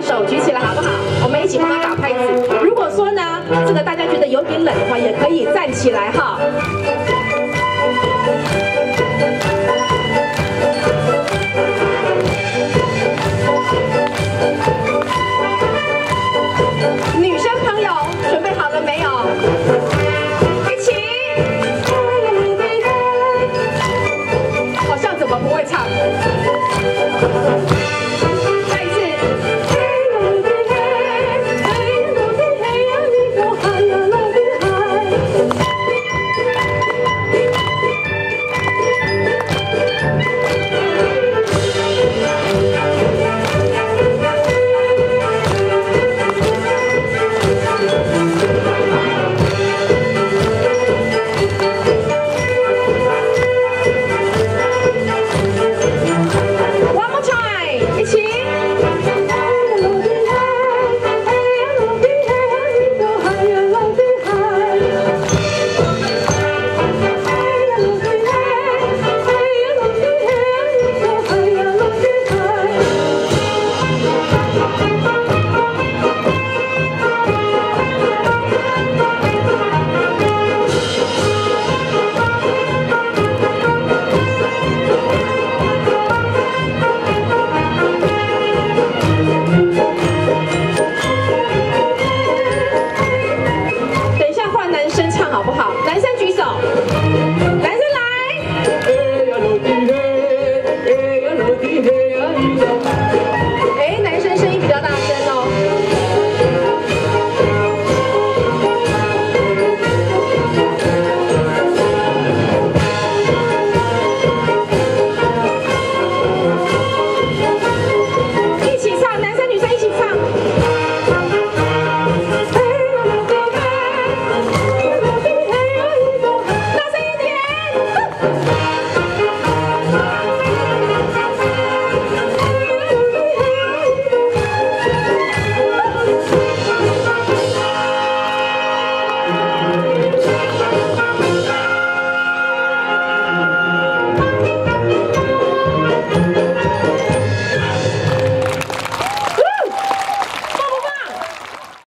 手举起来好不好？我们一起帮他打拍子。如果说呢，这个大家觉得有点冷的话，也可以站起来哈。女生朋友准备好了没有？一起。好像怎么不会唱？